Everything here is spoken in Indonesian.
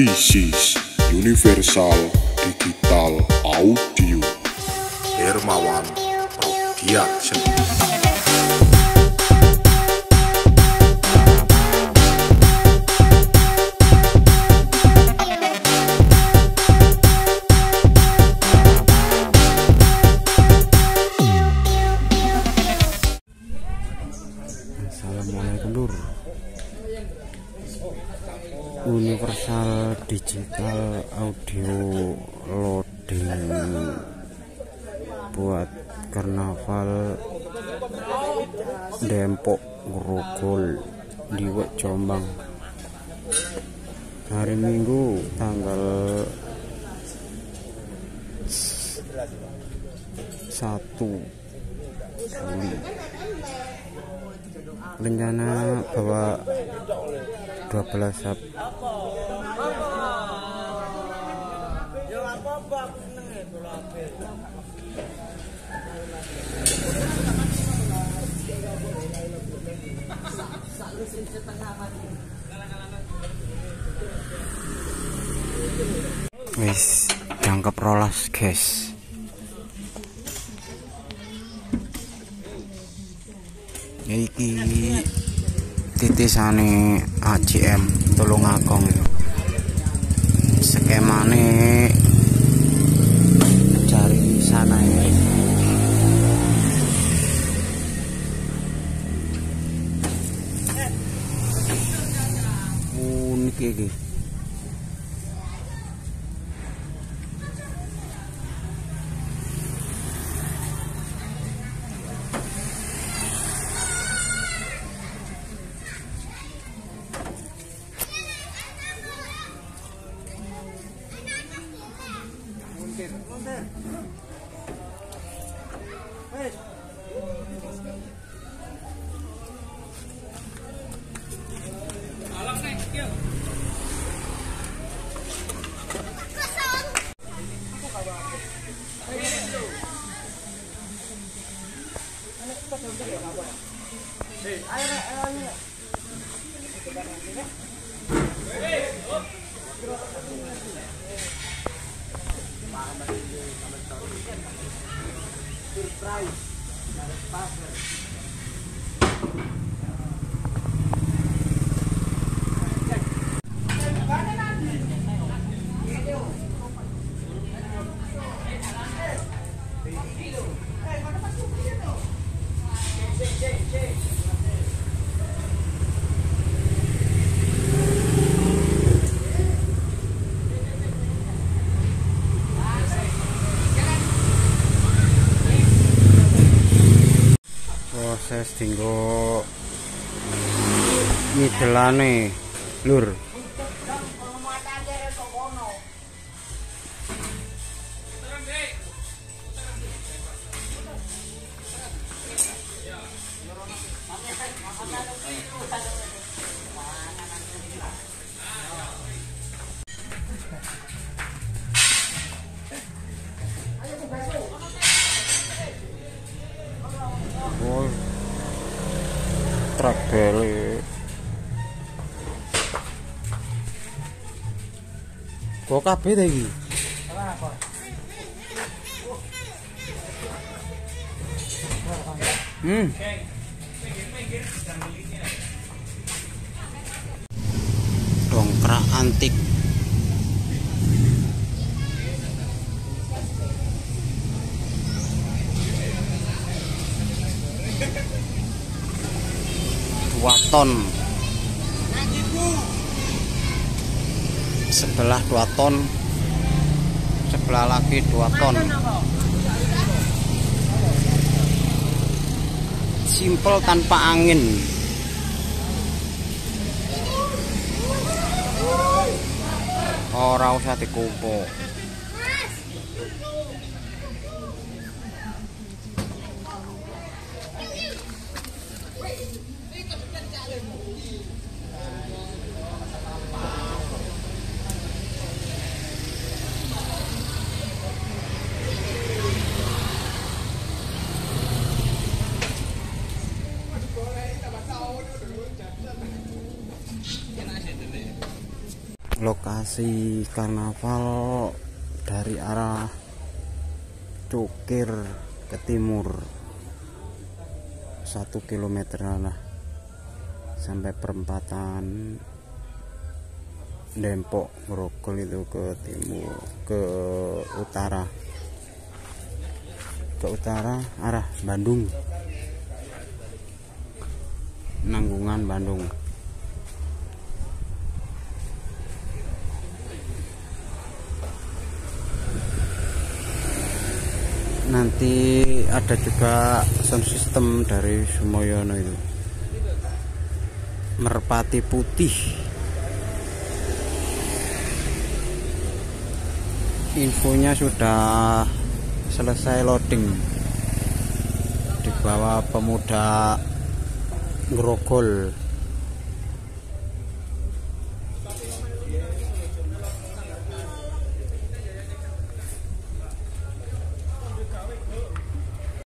This is Universal Digital Audio. Hermawan Production Assalamualaikum buat karnaval Dempok Grogol di Jombang. Hari Minggu tanggal 1 Juli. Rencana bawa 12 sub wis jangkep rolas guys. Ya iki titisane ACM tolong akong skemane cari sana ya okay, okay. Surprise. Passer. Hey, hey, hey, hey, hey, hey, hey, hey, hey, hey, proses dinggo nyidelane lur. Oh, truk beli. Kok kabeh ta iki? Hmm. Dongkrak antik. Ton. Sebelah dua ton sebelah lagi dua ton. Simple tanpa angin. Ora usah dikumpul lokasi karnaval dari arah Cukir ke timur. Satu kilometer lah. Sampai perempatan Dempok Grogol itu ke timur ke utara. Ke utara arah Bandung. Nanggungan Bandung nanti ada juga sound system dari Sumoyono itu. Merpati putih. Infonya sudah selesai loading. Di bawah pemuda Grogol